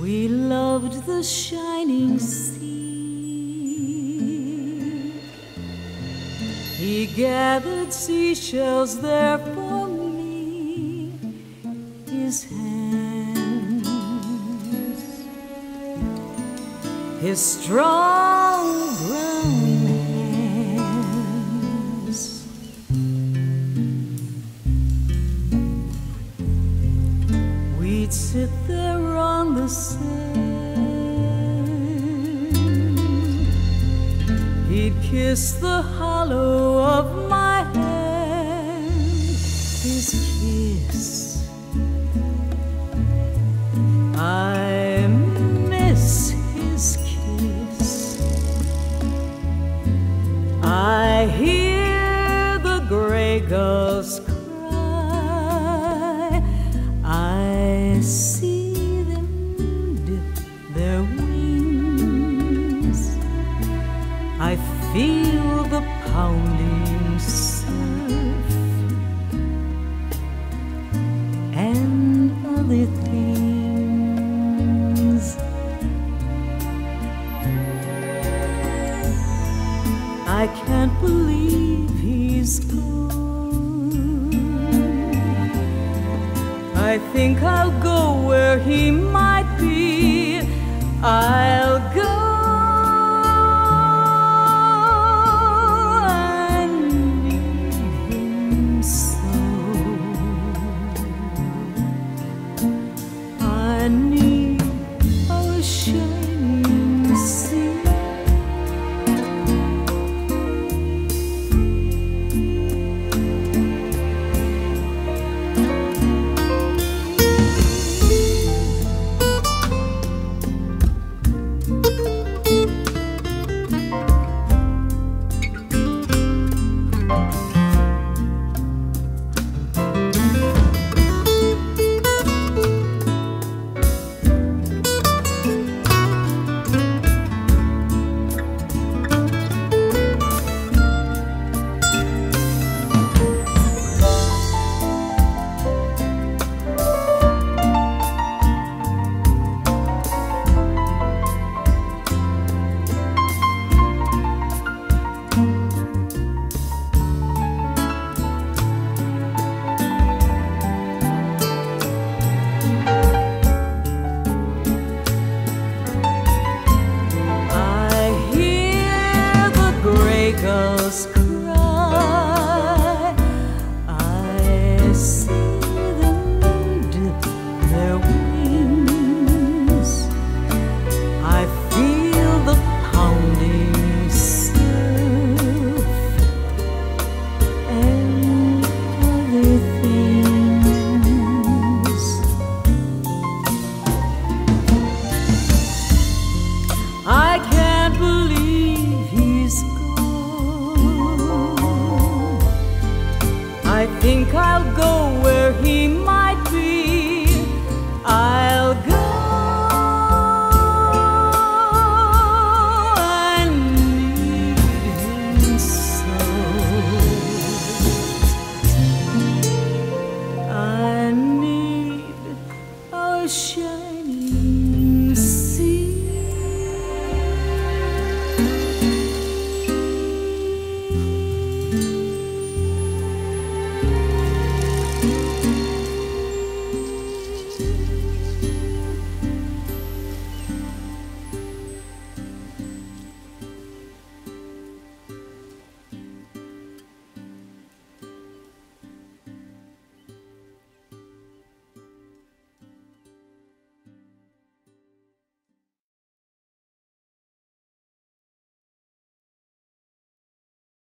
We loved the shining sea. He gathered seashells there for me, his hands, his strong breath. Sit there on the sand. He'd kiss the hollow of my hand. His kiss. I miss his kiss. I hear the gray gulls pounding surf and other things. I can't believe he's gone. I think I'll go where he might be. I'll I think I'll go where he might.